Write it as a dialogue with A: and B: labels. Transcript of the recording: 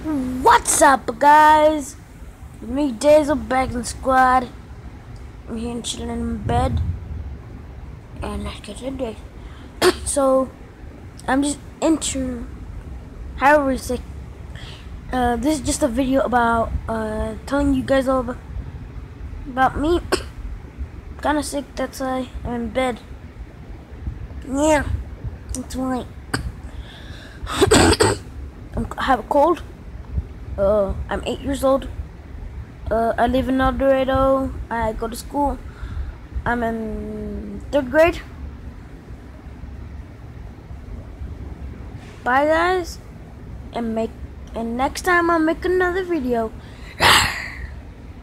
A: What's up, guys? Me, Dazzle, back in the squad. I'm here and chilling in bed. And let's get to day. so, I'm just into. However, it's like, uh, this is just a video about uh, telling you guys all about, me. kind of sick, that's why I'm in bed. Yeah, that's why. I have a cold. Uh, I'm eight years old. Uh, I live in El Dorado. I go to school. I'm in third grade. Bye guys, and make and next time I'll make another video.